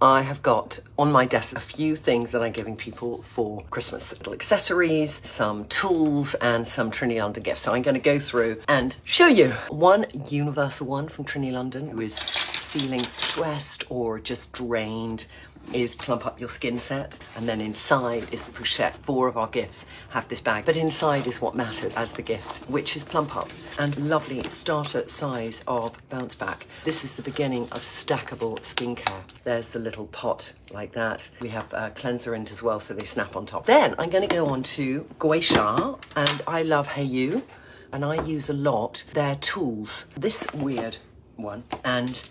I have got on my desk a few things that I'm giving people for Christmas. Little accessories, some tools, and some Trinny London gifts. So I'm going to go through and show you. One universal one from Trinny London who is feeling stressed or just drained is Plump Up Your Skin set, and then inside is the Pochette. Four of our gifts have this bag, but inside is what matters as the gift, which is Plump Up, and lovely starter size of Bounce Back. This is the beginning of stackable skincare. There's the little pot like that. We have a cleanser in it as well, so they snap on top. Then I'm going to go on to Gua Sha, and I love Hey You, and I use a lot their tools. This weird one, and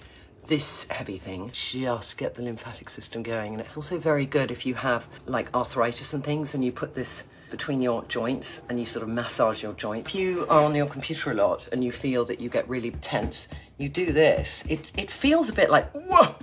this heavy thing just get the lymphatic system going and it's also very good if you have like arthritis and things and you put this between your joints and you sort of massage your joint. If you are on your computer a lot and you feel that you get really tense, you do this. It, it feels a bit like, whoa,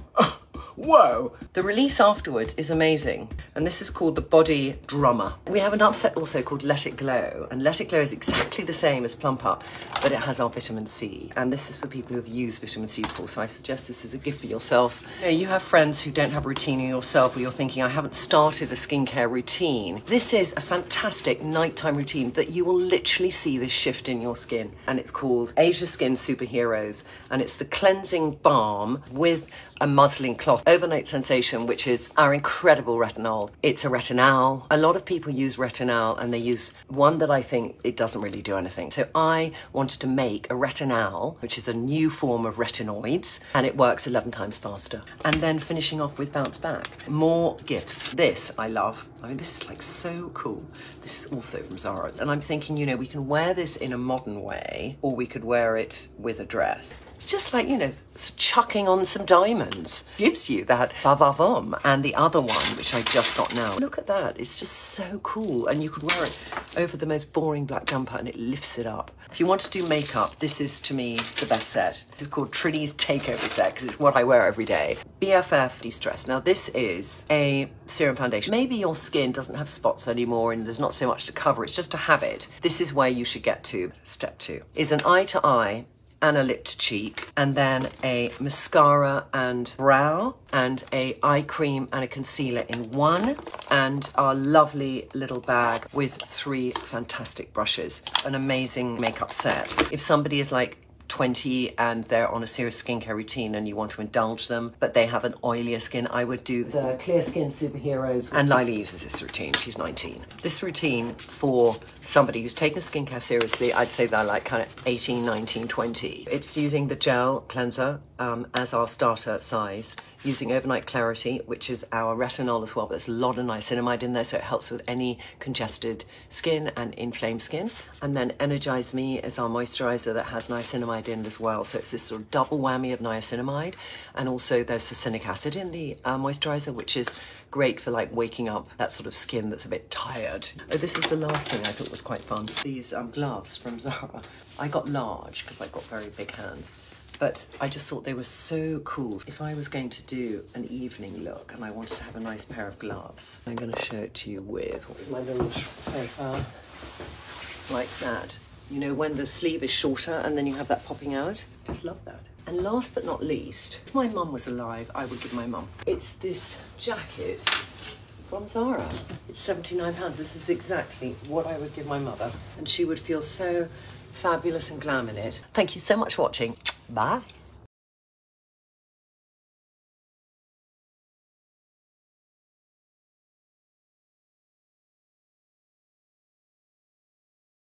Whoa! The release afterwards is amazing, and this is called the Body Drummer. We have another set also called Let It Glow, and Let It Glow is exactly the same as Plump Up, but it has our vitamin C, and this is for people who have used vitamin C before, so I suggest this is a gift for yourself. You, know, you have friends who don't have a routine in yourself, or you're thinking, I haven't started a skincare routine. This is a fantastic nighttime routine that you will literally see this shift in your skin, and it's called Asia Skin Superheroes, and it's the cleansing balm with a muslin cloth overnight sensation, which is our incredible retinol. It's a retinol. A lot of people use retinol and they use one that I think it doesn't really do anything. So I wanted to make a retinol, which is a new form of retinoids, and it works 11 times faster. And then finishing off with Bounce Back. More gifts. This I love. I mean, this is like so cool. This is also from Zara. And I'm thinking, you know, we can wear this in a modern way, or we could wear it with a dress. It's just like, you know, chucking on some diamonds gives you that va va vom. And the other one, which I just got now, look at that. It's just so cool. And you could wear it over the most boring black jumper and it lifts it up. If you want to do makeup, this is to me the best set. Is called Trinny's Takeover Set because it's what I wear every day. BFF De-Stress. Now this is a serum foundation. Maybe your skin doesn't have spots anymore and there's not so much to cover. It's just a habit. This is where you should get to. Step two is an eye to eye and a lip to cheek, and then a mascara and brow, and a eye cream and a concealer in one, and our lovely little bag with three fantastic brushes. An amazing makeup set. If somebody is like, 20 and they're on a serious skincare routine and you want to indulge them, but they have an oilier skin, I would do the Clear Skin Superheroes. And Lila uses this routine, she's 19. This routine for somebody who's taken skincare seriously, I'd say they're like kind of 18, 19, 20. It's using the gel cleanser um, as our starter size using Overnight Clarity, which is our retinol as well, but there's a lot of niacinamide in there, so it helps with any congested skin and inflamed skin. And then Energize Me is our moisturizer that has niacinamide in as well, so it's this sort of double whammy of niacinamide. And also there's succinic acid in the uh, moisturizer, which is great for like waking up that sort of skin that's a bit tired. Oh, this is the last thing I thought was quite fun. These um, gloves from Zara. I got large because I've got very big hands but I just thought they were so cool. If I was going to do an evening look and I wanted to have a nice pair of gloves, I'm going to show it to you with my little paper like that. You know, when the sleeve is shorter and then you have that popping out. Just love that. And last but not least, if my mum was alive, I would give my mum. It's this jacket from Zara. It's 79 pounds. This is exactly what I would give my mother. And she would feel so fabulous and glam in it. Thank you so much for watching. Bye.